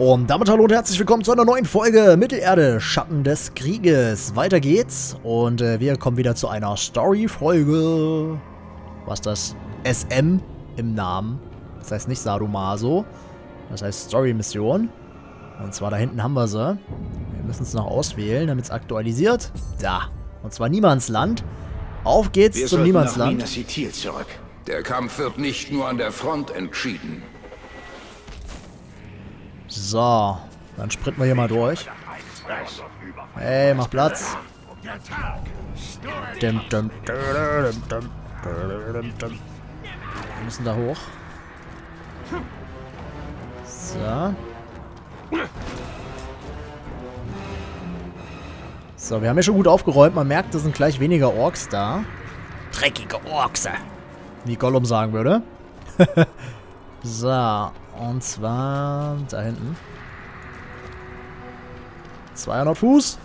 Und damit hallo und herzlich willkommen zu einer neuen Folge Mittelerde, Schatten des Krieges. Weiter geht's und äh, wir kommen wieder zu einer Story-Folge. Was das? SM im Namen. Das heißt nicht Sadomaso. Das heißt Story-Mission. Und zwar da hinten haben wir sie. Wir müssen es noch auswählen, damit es aktualisiert. Da. Und zwar Niemandsland. Auf geht's Wir zum nach Niemandsland. Minas Ithil zurück. Der Kampf wird nicht nur an der Front entschieden. So. Dann sprinten wir hier mal durch. Hey, mach Platz. Wir müssen da hoch. So. So, wir haben hier schon gut aufgeräumt. Man merkt, es sind gleich weniger Orks da. Dreckige Orks, wie Gollum sagen würde. so, und zwar da hinten. 200 Fuß.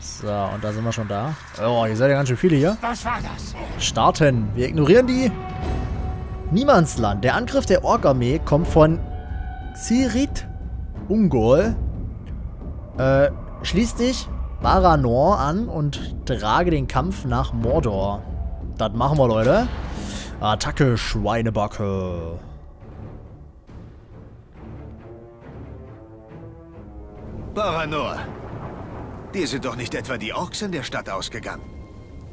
So, und da sind wir schon da. Oh, ihr seid ja ganz schön viele hier. Was war das? Starten. Wir ignorieren die. Niemandsland. Der Angriff der Ork-Armee kommt von Xirit Ungol. Äh, schließ dich Baranor an und trage den Kampf nach Mordor. Das machen wir, Leute. Attacke, Schweinebacke. Baranor. Dir sind doch nicht etwa die Orks in der Stadt ausgegangen.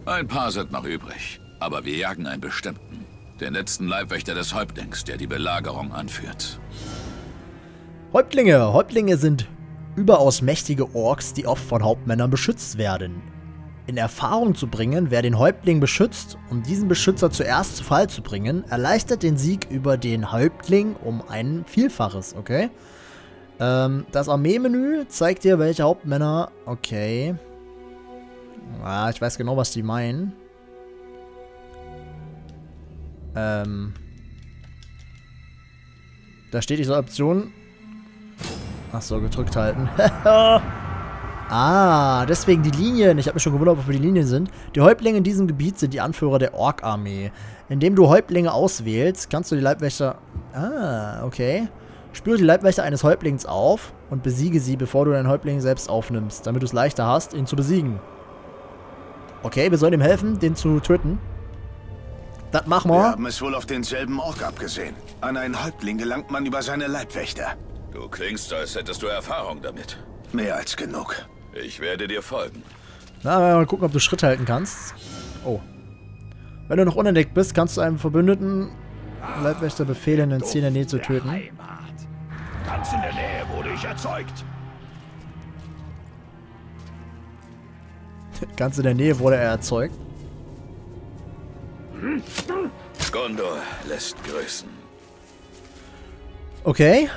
Ein paar sind noch übrig, aber wir jagen einen bestimmten. Den letzten Leibwächter des Häuptlings, der die Belagerung anführt. Häuptlinge. Häuptlinge sind überaus mächtige Orks, die oft von Hauptmännern beschützt werden. In Erfahrung zu bringen, wer den Häuptling beschützt, um diesen Beschützer zuerst zu Fall zu bringen, erleichtert den Sieg über den Häuptling um ein Vielfaches, okay? Ähm, das Armeemenü zeigt dir, welche Hauptmänner... Okay. Ah, ich weiß genau, was die meinen. Ähm... Da steht diese Option Ach so, gedrückt halten. ah, deswegen die Linien. Ich habe mich schon gewundert, wofür die Linien sind. Die Häuptlinge in diesem Gebiet sind die Anführer der Ork-Armee. Indem du Häuptlinge auswählst, kannst du die Leibwächter... Ah, okay. Spüre die Leibwächter eines Häuptlings auf und besiege sie, bevor du deinen Häuptling selbst aufnimmst, damit du es leichter hast, ihn zu besiegen. Okay, wir sollen ihm helfen, den zu töten. Das machen Wir wir. haben es wohl auf denselben Ork abgesehen. An einen Häuptling gelangt man über seine Leibwächter. Du klingst, als hättest du Erfahrung damit. Mehr als genug. Ich werde dir folgen. Na, mal gucken, ob du Schritt halten kannst. Oh. Wenn du noch unentdeckt bist, kannst du einem Verbündeten Leibwächter befehlen, den Ziel in der Nähe zu töten. Heimat. Ganz in der Nähe wurde ich erzeugt. Ganz in der Nähe wurde er erzeugt. Gondor lässt grüßen. Okay.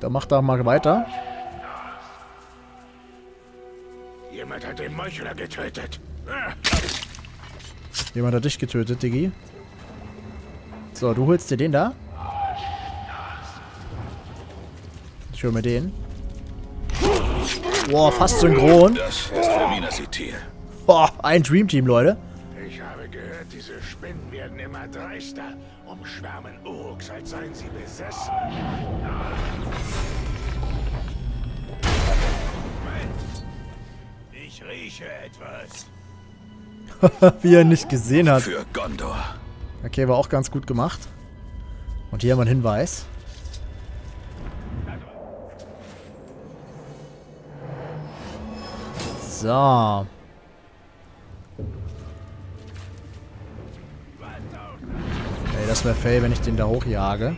Dann mach da mal weiter. Jemand hat den Meuchler getötet. Jemand hat dich getötet, Diggi. So, du holst dir den da. Ich hol mir den. Boah, fast synchron. Das ist für Minas Ithil. Boah, ein Dreamteam, Leute. Ich habe gehört, diese Spinnen werden immer dreister, umschwärmen Urks, als seien sie besessen. Ich rieche etwas. Wie er nicht gesehen hat. Für Gondor. Okay, war auch ganz gut gemacht. Und hier haben wir einen Hinweis. So. Ey, das wäre fail, wenn ich den da hochjage.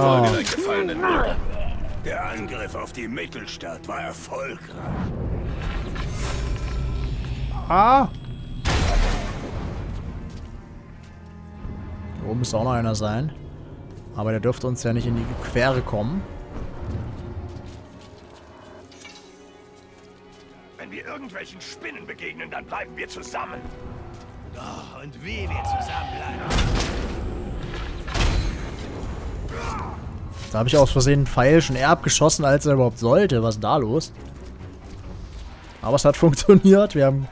Bruder. Der Angriff auf die Mittelstadt war erfolgreich. Ah! Hier oben müsste auch noch einer sein. Aber der dürfte uns ja nicht in die Quere kommen. Wenn wir irgendwelchen Spinnen begegnen, dann bleiben wir zusammen. Oh, und wie wir zusammenbleiben. Da habe ich aus Versehen einen Pfeil schon eher abgeschossen, als er überhaupt sollte. Was ist da los? Aber es hat funktioniert. Wir haben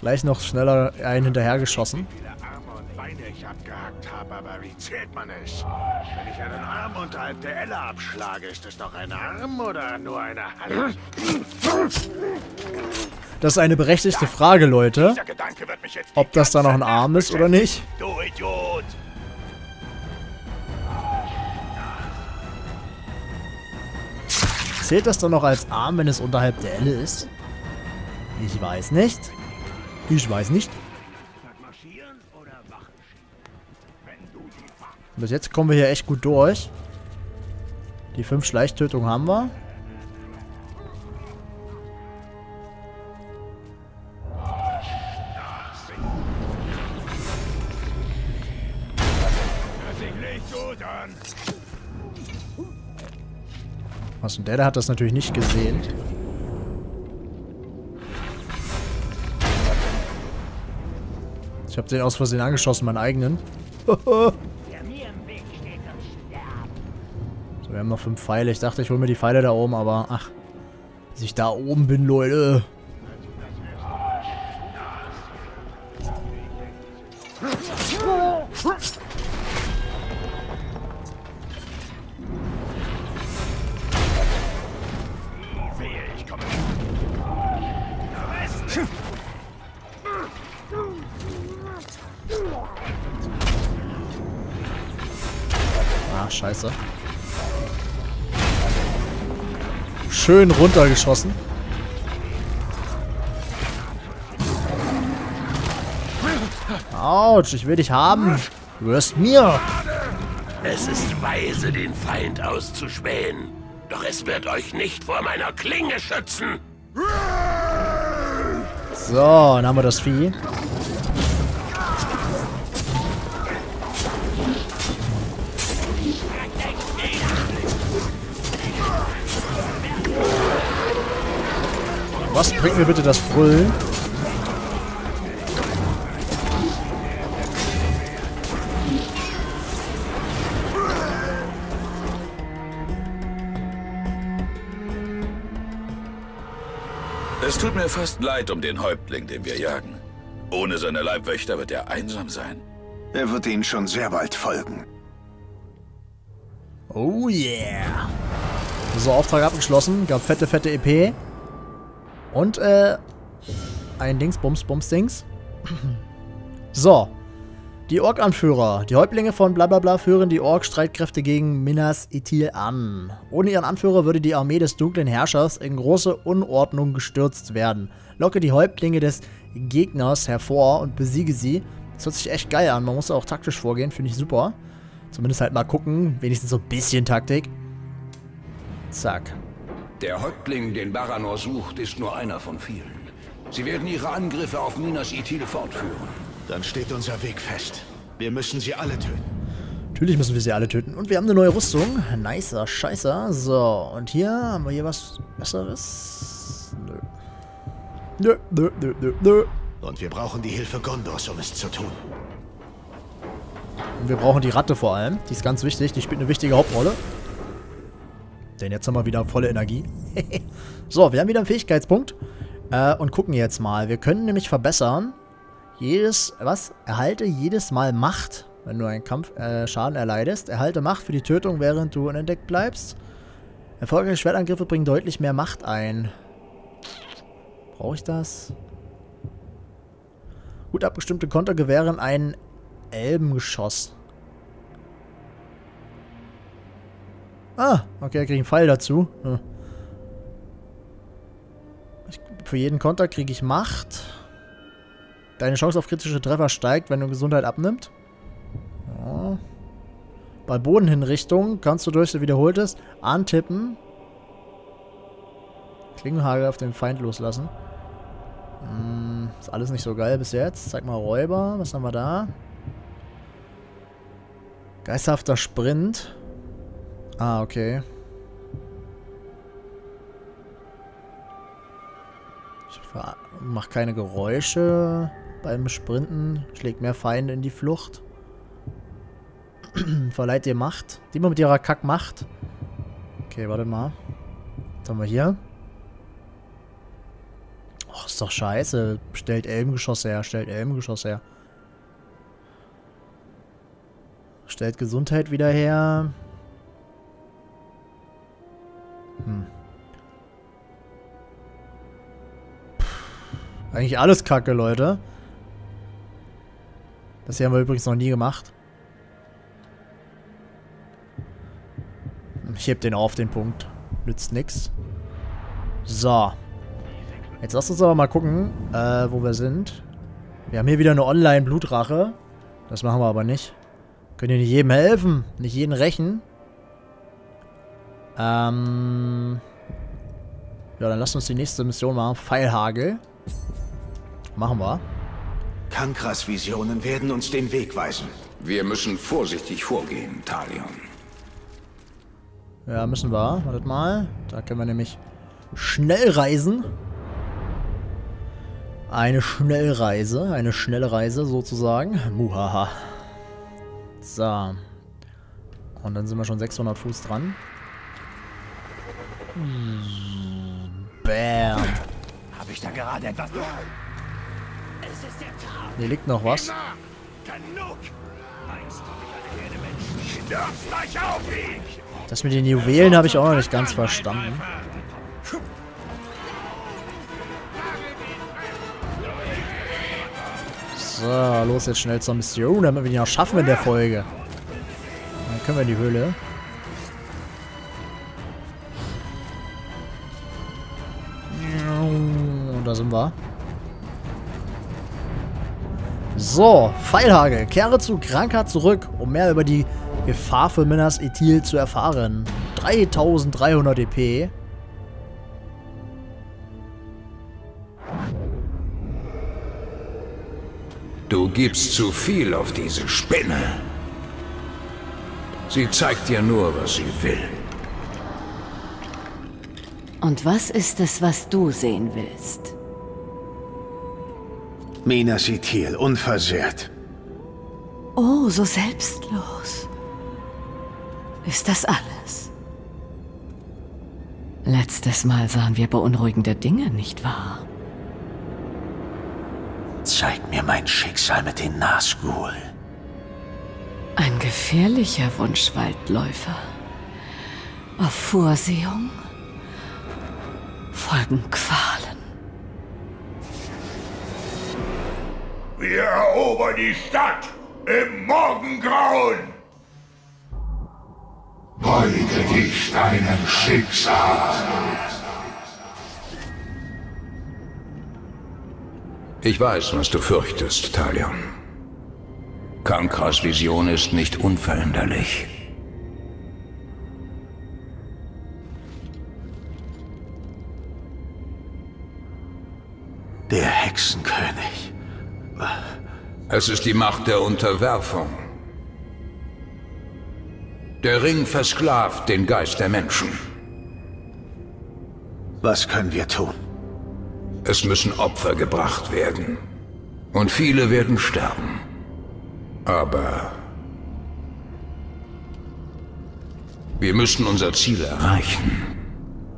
gleich noch schneller einen hinterhergeschossen. Wie viele Arme und Beine ich abgehackt habe, aber wie zählt man es? Wenn ich einen Arm unterhalb der Elle abschlage, ist es noch ein Arm oder nur eine Hand? Das ist eine berechtigte Frage, Leute. Ob das da noch ein Arm ist oder nicht. Du Idiot! Zählt das dann noch als Arm, wenn es unterhalb der Elle ist? Ich weiß nicht. Ich weiß nicht. Bis jetzt kommen wir hier echt gut durch. Die fünf Schleichtötungen haben wir. Und der, der hat das natürlich nicht gesehen. Ich habe den aus Versehen angeschossen, meinen eigenen. so, wir haben noch fünf Pfeile. Ich dachte, ich hole mir die Pfeile da oben, aber ach, bis ich da oben bin, Leute. Wehe, Schön runtergeschossen. Autsch, ich will dich haben. Du wirst mir. Es ist weise, den Feind auszuspähen. Doch es wird euch nicht vor meiner Klinge schützen. So, dann haben wir das Vieh. Was bringt mir bitte das Brüllen? Es tut mir fast leid um den Häuptling, den wir jagen. Ohne seine Leibwächter wird er einsam sein. Er wird Ihnen schon sehr bald folgen. Oh yeah. So, Auftrag abgeschlossen. Gab fette, fette EP. Und, äh, ein Dings, Bums, Bums, Dings. so. Die Ork-Anführer. Die Häuptlinge von Blablabla führen die Ork-Streitkräfte gegen Minas Ithil an. Ohne ihren Anführer würde die Armee des dunklen Herrschers in große Unordnung gestürzt werden. Locke die Häuptlinge des Gegners hervor und besiege sie. Das hört sich echt geil an. Man muss auch taktisch vorgehen, finde ich super. Zumindest halt mal gucken. Wenigstens so ein bisschen Taktik. Zack. Der Häuptling, den Baranor sucht, ist nur einer von vielen. Sie werden ihre Angriffe auf Minas Ithil fortführen. Dann steht unser Weg fest. Wir müssen sie alle töten. Natürlich müssen wir sie alle töten. Und wir haben eine neue Rüstung. Nicer, scheißer. So, und hier haben wir hier was Besseres. Nö. Nö, nö, nö, nö, nö. Und wir brauchen die Hilfe Gondors, um es zu tun. Und wir brauchen die Ratte vor allem. Die ist ganz wichtig. Die spielt eine wichtige Hauptrolle. Denn jetzt haben wir wieder volle Energie. so, wir haben wieder einen Fähigkeitspunkt. Äh, und gucken jetzt mal. Wir können nämlich verbessern. Jedes, was? Erhalte jedes Mal Macht, wenn du einen Kampf äh, Schaden erleidest. Erhalte Macht für die Tötung, während du unentdeckt bleibst. Erfolgreiche Schwertangriffe bringen deutlich mehr Macht ein. Brauche ich das? Gut abgestimmte Konter gewähren ein Elbengeschoss. Ah, okay, er kriegt einen Pfeil dazu. Hm. Ich, für jeden Konter kriege ich Macht. Deine Chance auf kritische Treffer steigt, wenn du Gesundheit abnimmt. Ja. Bei Bodenhinrichtung kannst du durch wiederholtes antippen. Klingenhagel auf den Feind loslassen. Hm, ist alles nicht so geil bis jetzt. Zeig mal Räuber. Was haben wir da? Geisterhafter Sprint. Ah, okay. Ich mach keine Geräusche beim Sprinten. Schlägt mehr Feinde in die Flucht. Verleiht dir Macht. Die man mit ihrer Kack-Macht Okay, warte mal. Was haben wir hier? Och, ist doch scheiße. Stellt Elbengeschoss her, stellt Elbengeschoss her. Stellt Gesundheit wieder her. Hm. Eigentlich alles kacke, Leute. Das hier haben wir übrigens noch nie gemacht. Ich heb den auf, den Punkt. Nützt nix. So. Jetzt lasst uns aber mal gucken, äh, wo wir sind. Wir haben hier wieder eine Online-Blutrache. Das machen wir aber nicht. Können ja nicht jedem helfen. Nicht jeden rächen. Ähm... Ja, dann lasst uns die nächste Mission machen. Pfeilhagel. Machen wir. Kankras Visionen werden uns den Weg weisen. Wir müssen vorsichtig vorgehen, Talion. Ja, müssen wir. Wartet mal. Da können wir nämlich schnell reisen. Eine Schnellreise. Eine schnelle Reise sozusagen. Muhaha. So. Und dann sind wir schon 600 Fuß dran. Bam. Habe ich da gerade etwas... Hier liegt noch was. Genug! Einst! Das mit den Juwelen habe ich auch noch nicht ganz verstanden. So, los jetzt schnell zur Mission, damit wir die noch schaffen in der Folge. Dann können wir in die Höhle. Da sind wir. So, Pfeilhagel. Kehre zu Kranker zurück, um mehr über die Gefahr für Minas Ethil zu erfahren. 3300 EP. Du gibst zu viel auf diese Spinne. Sie zeigt dir nur, was sie will. Und was ist es, was du sehen willst? Minas Ithil, unversehrt. Oh, so selbstlos. Ist das alles? Letztes Mal sahen wir beunruhigende Dinge, nicht wahr? Zeig mir mein Schicksal mit den Nazgul. Ein gefährlicher Wunschwaldläufer. Auf Vorsehung folgen Qualen. Wir erobern die Stadt im Morgengrauen! Beuge dich deinem Schicksal. Ich weiß, was du fürchtest, Talion. Kankras Vision ist nicht unveränderlich. Es ist die Macht der Unterwerfung. Der Ring versklavt den Geist der Menschen. Was können wir tun? Es müssen Opfer gebracht werden. Und viele werden sterben. Aber... Wir müssen unser Ziel erreichen.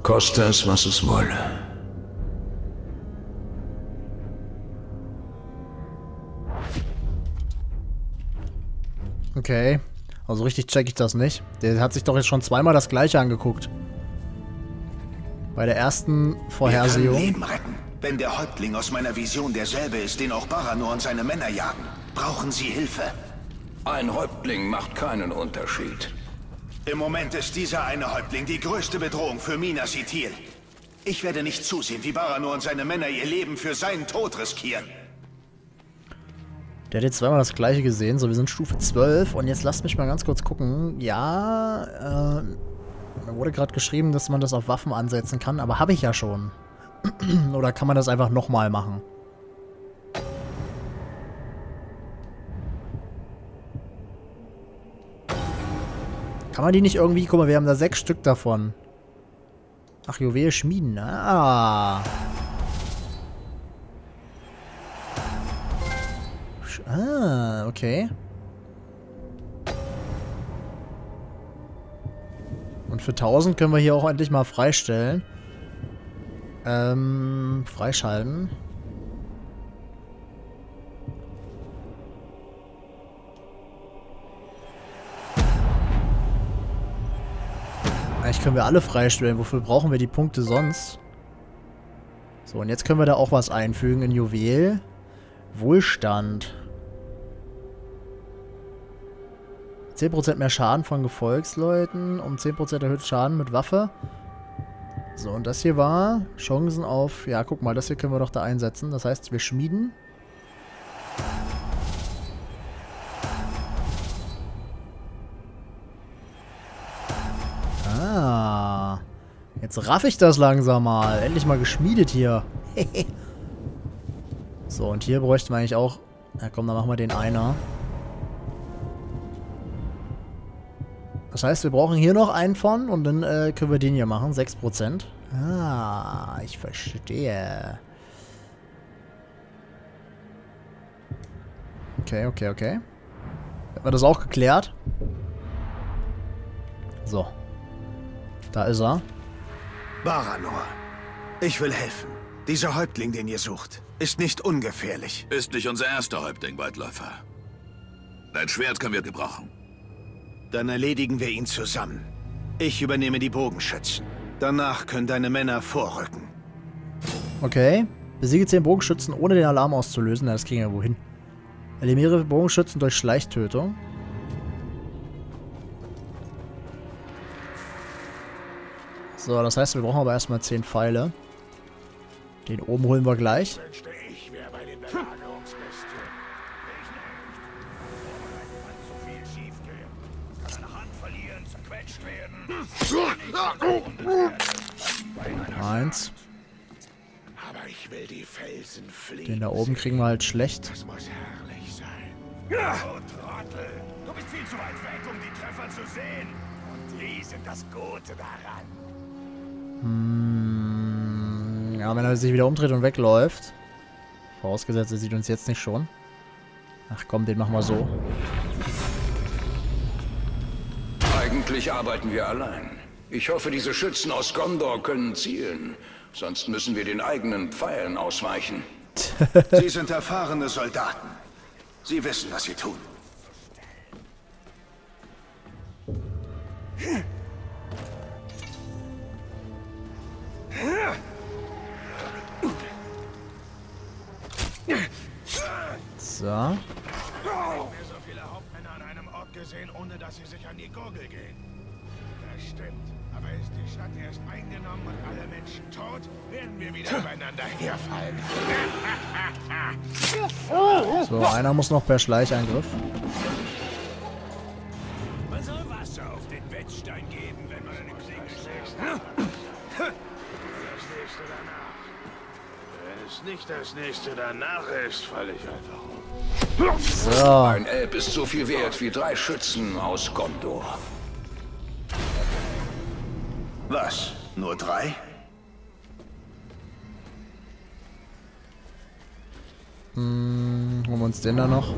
Koste es, was es wolle. Okay. Also richtig check ich das nicht. Der hat sich doch jetzt schon zweimal das gleiche angeguckt. Bei der ersten Wir Vorhersehung. Leben retten. Wenn der Häuptling aus meiner Vision derselbe ist, den auch Baranor und seine Männer jagen, brauchen sie Hilfe. Ein Häuptling macht keinen Unterschied. Im Moment ist dieser eine Häuptling die größte Bedrohung für Minas Ithil. Ich werde nicht zusehen, wie Baranor und seine Männer ihr Leben für seinen Tod riskieren. Der hat jetzt zweimal das gleiche gesehen. So, wir sind Stufe 12. Und jetzt lasst mich mal ganz kurz gucken. Ja, äh, da wurde gerade geschrieben, dass man das auf Waffen ansetzen kann. Aber habe ich ja schon. Oder kann man das einfach nochmal machen? Kann man die nicht irgendwie... Guck mal, wir haben da sechs Stück davon. Ach, Juwel schmieden. Ah. Ah, okay. Und für 1000 können wir hier auch endlich mal freistellen. Ähm, freischalten. Eigentlich können wir alle freistellen. Wofür brauchen wir die Punkte sonst? So, und jetzt können wir da auch was einfügen in Juwel. Wohlstand. 10% mehr Schaden von Gefolgsleuten. Um 10% erhöht Schaden mit Waffe. So, und das hier war Chancen auf... Ja, guck mal, das hier können wir doch da einsetzen. Das heißt, wir schmieden. Ah. Jetzt raff ich das langsam mal. Endlich mal geschmiedet hier. so, und hier bräuchten wir eigentlich auch... Ja, komm, dann machen wir den einer. Das heißt, wir brauchen hier noch einen von und dann äh, können wir den hier machen. 6%. Ah, ich verstehe. Okay, okay, okay. Hätten wir das auch geklärt? So. Da ist er. Baranor, ich will helfen. Dieser Häuptling, den ihr sucht, ist nicht ungefährlich. Ist nicht unser erster Häuptling, Waldläufer. Dein Schwert können wir gebrauchen. Dann erledigen wir ihn zusammen. Ich übernehme die Bogenschützen. Danach können deine Männer vorrücken. Okay. Besiege 10 Bogenschützen, ohne den Alarm auszulösen. Das kriegen wir wohin. Eliminiere Bogenschützen durch Schleichtötung. So, das heißt, wir brauchen aber erstmal 10 Pfeile. Den oben holen wir gleich. Eins. Aber ich will die Felsen fliegen. Den da oben kriegen wir halt schlecht. Das muss herrlich sein. Oh, Trottel. Du bist viel zu weit weg, um die Treffer zu sehen. Und die sind das Gute daran. Hm, ja, wenn er sich wieder umdreht und wegläuft. Vorausgesetzt, er sieht uns jetzt nicht schon. Ach komm, den machen wir so. Eigentlich arbeiten wir allein. Ich hoffe, diese Schützen aus Gondor können zielen. Sonst müssen wir den eigenen Pfeilen ausweichen. Sie sind erfahrene Soldaten. Sie wissen, was sie tun. So. mir so viele Hauptmänner an einem Ort gesehen, ohne dass sie sich an die Gurgel gehen. Das stimmt. Aber ist die Stadt erst eingenommen und alle Menschen tot, werden wir wieder übereinander herfallen. So, einer muss noch per Schleicheingriff. Man soll Wasser auf den Wettstein geben, wenn man im Segel schlägt. Das nächste danach. Wenn es nicht das nächste danach ist, falle ich einfach um. So. Ein Elb ist so viel wert wie drei Schützen aus Gondor. Was? Nur drei? Hm, holen wir uns den da noch.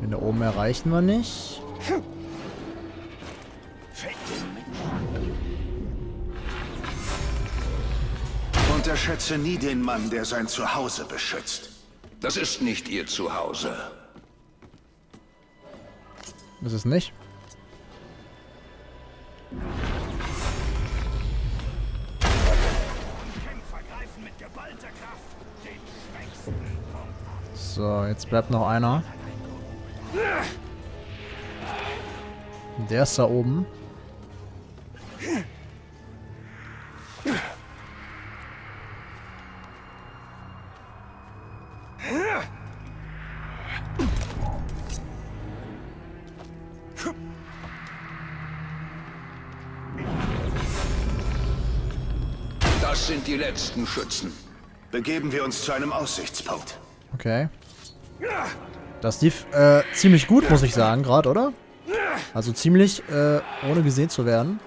Den da oben erreichen wir nicht. Unterschätze nie den Mann, der sein Zuhause beschützt. Das ist nicht ihr Zuhause. Ist es nicht? So, jetzt bleibt noch einer. Der ist da oben. besten schützen. Begeben wir uns zu einem Aussichtspunkt. Okay. Das lief äh, ziemlich gut, muss ich sagen, gerade, oder? Also ziemlich, äh, ohne gesehen zu werden.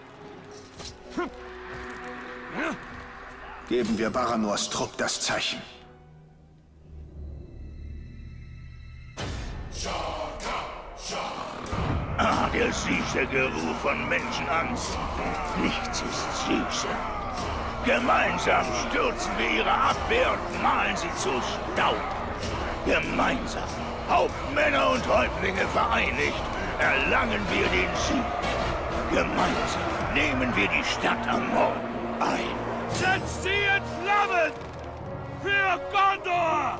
Geben wir Baranors Trupp das Zeichen. Ah, der süße Geruch von Menschenangst. Nichts ist süßer. Gemeinsam stürzen wir ihre Abwehr und malen sie zu Staub. Gemeinsam, Hauptmänner und Häuptlinge vereinigt, erlangen wir den Sieg. Gemeinsam nehmen wir die Stadt am Morgen ein. Setzt sie in Flammen! Für Gondor!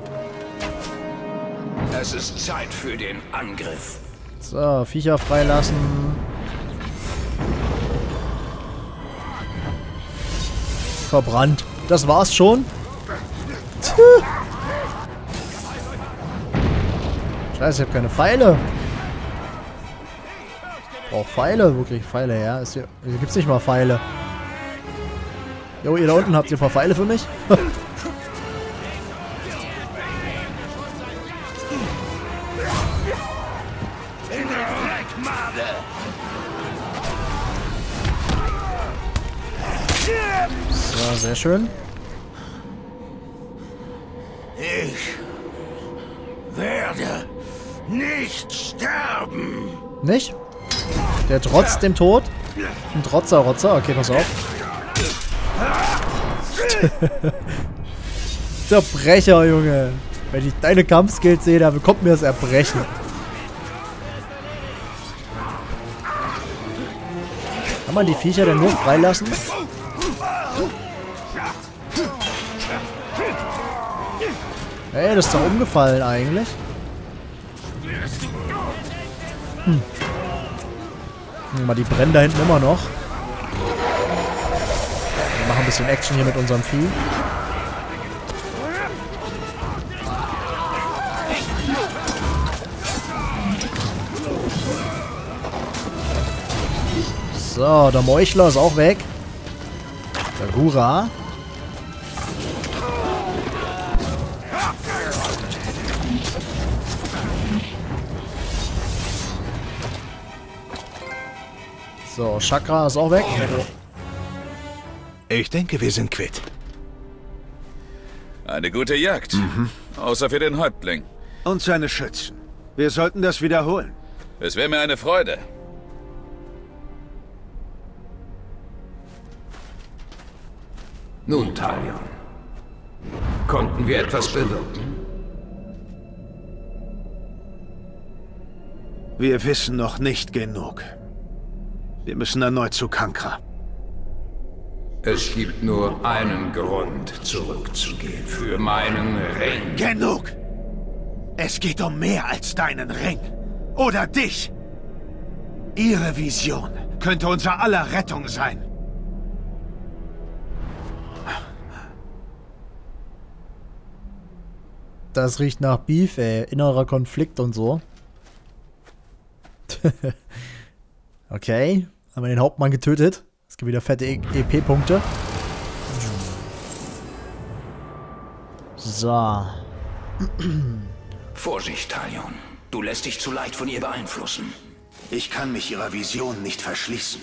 Es ist Zeit für den Angriff. So, Viecher freilassen. Verbrannt. Das war's schon? Tch. Scheiße, ich hab keine Pfeile. Brauch Pfeile, wirklich Pfeile, ja. Ist hier, hier gibt's nicht mal Pfeile. Jo, ihr da unten habt ihr ein paar Pfeile für mich? sehr schön. Ich werde nicht sterben. Nicht? Der trotz dem Tod? Ein Trotzer, Rotzer. Okay, pass auf. Der Brecher, Junge. Wenn ich deine Kampfskills sehe, dann bekommt mir das Erbrechen. Kann man die Viecher denn nur freilassen? Hey, das ist doch umgefallen eigentlich. Hm. Mal die brennen da hinten immer noch. Wir machen ein bisschen Action hier mit unserem Vieh. So, der Meuchler ist auch weg. Der Gura. So, Chakra ist auch weg. Ich denke, wir sind quitt. Eine gute Jagd. Außer für den Häuptling. Und seine Schützen. Wir sollten das wiederholen. Es wäre mir eine Freude. Nun, Talion. Konnten wir etwas bewirken? Wir wissen noch nicht genug. Wir müssen erneut zu Kankra. Es gibt nur einen Grund, zurückzugehen. Für meinen Ring. Genug! Es geht um mehr als deinen Ring. Oder dich. Ihre Vision könnte unser aller Rettung sein. Das riecht nach Beef, ey. Innerer Konflikt und so. okay. Haben wir den Hauptmann getötet. Es gibt wieder fette EP-Punkte. So. Vorsicht, Talion. Du lässt dich zu leicht von ihr beeinflussen. Ich kann mich ihrer Vision nicht verschließen.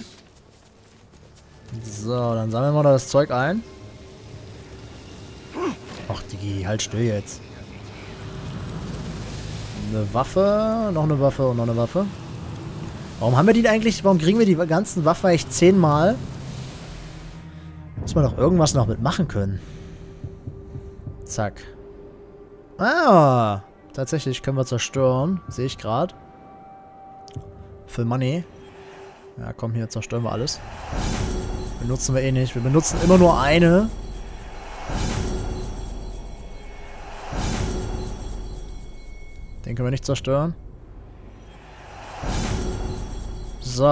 So, dann sammeln wir da das Zeug ein. Ach, Digi, halt still jetzt. Eine Waffe, noch eine Waffe und noch eine Waffe. Warum haben wir die eigentlich, warum kriegen wir die ganzen Waffen eigentlich zehnmal? Muss man doch irgendwas noch mitmachen können. Zack. Ah, tatsächlich können wir zerstören. Sehe ich gerade. Für Money. Ja, komm, hier zerstören wir alles. Benutzen wir eh nicht. Wir benutzen immer nur eine. Den können wir nicht zerstören. So.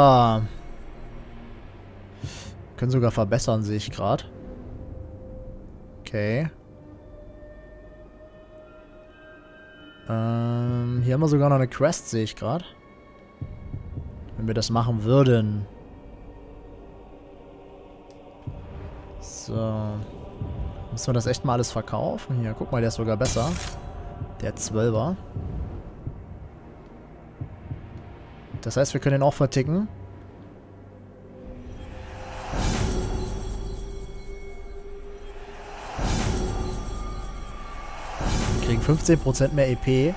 Können sogar verbessern, sehe ich gerade. Okay. Ähm, hier haben wir sogar noch eine Quest, sehe ich gerade. Wenn wir das machen würden. So. Müssen wir das echt mal alles verkaufen? Hier, guck mal, der ist sogar besser. Der 12er. Das heißt, wir können ihn auch verticken. Wir kriegen 15% mehr EP.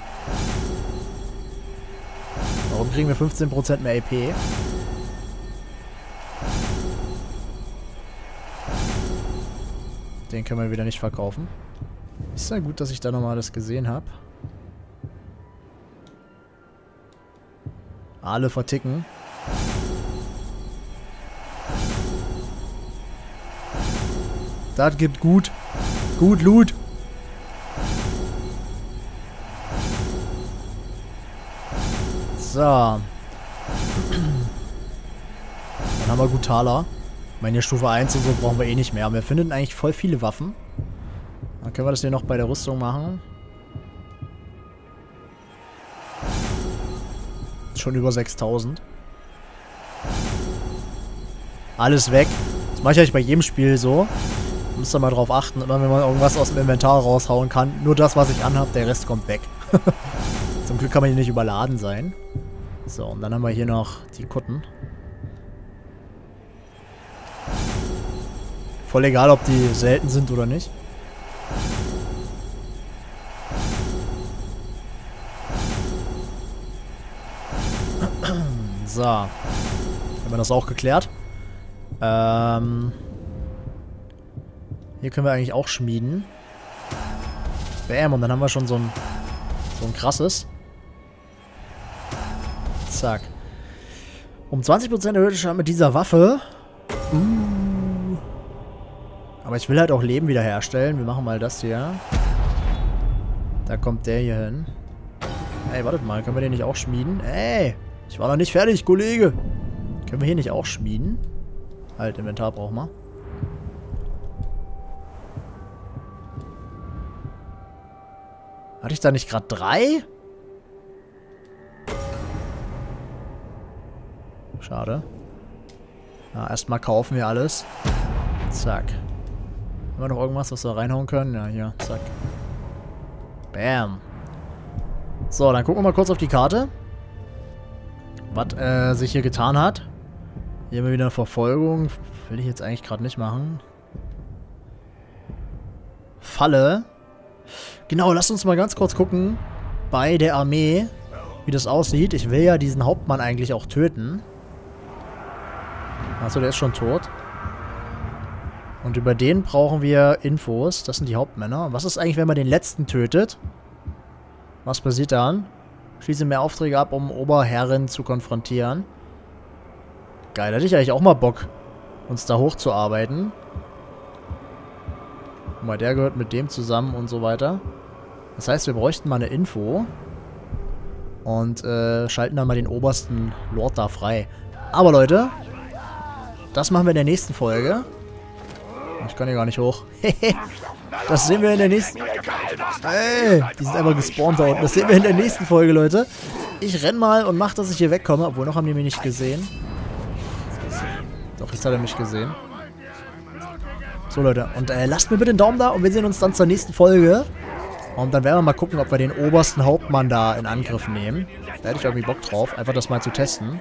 Warum kriegen wir 15% mehr EP? Den können wir wieder nicht verkaufen. Ist ja gut, dass ich da nochmal das gesehen habe. Alle verticken. Das gibt gut. Gut Loot. So. Dann haben wir gut. Ich meine, Stufe 1 und so brauchen wir eh nicht mehr. Aber wir finden eigentlich voll viele Waffen. Dann können wir das hier noch bei der Rüstung machen. Schon über 6000. Alles weg. Das mache ich eigentlich bei jedem Spiel so. Müsst ihr mal drauf achten, immer wenn man irgendwas aus dem Inventar raushauen kann. Nur das, was ich anhab, der Rest kommt weg. Zum Glück kann man hier nicht überladen sein. So, und dann haben wir hier noch die Kutten. Voll egal, ob die selten sind oder nicht. So. Haben wir das auch geklärt. Ähm... Hier können wir eigentlich auch schmieden. Bam, und dann haben wir schon so ein, so ein krasses. Zack. Um 20% erhöhte Schaden mit dieser Waffe. Uh. Aber ich will halt auch Leben wiederherstellen. Wir machen mal das hier. Da kommt der hier hin. Ey, wartet mal. Können wir den nicht auch schmieden? Ey, ich war noch nicht fertig, Kollege. Können wir hier nicht auch schmieden? Halt, Inventar brauchen wir. Hatte ich da nicht gerade drei? Schade. Ja, erstmal kaufen wir alles. Zack. Haben wir noch irgendwas, was wir reinhauen können? Ja, hier. Zack. Bam. So, dann gucken wir mal kurz auf die Karte. Was äh, sich hier getan hat. Hier haben wir wieder eine Verfolgung. Will ich jetzt eigentlich gerade nicht machen. Falle. Genau, lasst uns mal ganz kurz gucken bei der Armee, wie das aussieht. Ich will ja diesen Hauptmann eigentlich auch töten. Achso, der ist schon tot. Und über den brauchen wir Infos. Das sind die Hauptmänner. Was ist eigentlich, wenn man den letzten tötet? Was passiert dann? Schließe mehr Aufträge ab, um Oberherren zu konfrontieren. Geil, hätte ich eigentlich auch mal Bock, uns da hochzuarbeiten. Guck mal, der gehört mit dem zusammen und so weiter. Das heißt, wir bräuchten mal eine Info. Und äh, schalten dann mal den obersten Lord da frei. Aber Leute, das machen wir in der nächsten Folge. Ich kann hier gar nicht hoch. das sehen wir in der nächsten... Ey, die sind einfach gespawnt da unten. Das sehen wir in der nächsten Folge, Leute. Ich renn mal und mach, dass ich hier wegkomme. Obwohl, noch haben die mich nicht gesehen. Doch, jetzt hat er mich gesehen. So, Leute. Und äh, lasst mir bitte einen Daumen da und wir sehen uns dann zur nächsten Folge. Und dann werden wir mal gucken, ob wir den obersten Hauptmann da in Angriff nehmen. Da hätte ich irgendwie Bock drauf, einfach das mal zu testen.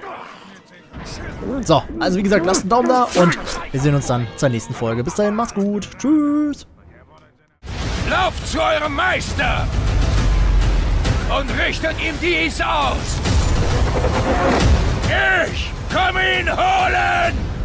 So, also wie gesagt, lasst einen Daumen da und wir sehen uns dann zur nächsten Folge. Bis dahin, macht's gut. Tschüss. Lauft zu eurem Meister und richtet ihm dies aus. Ich komme ihn holen!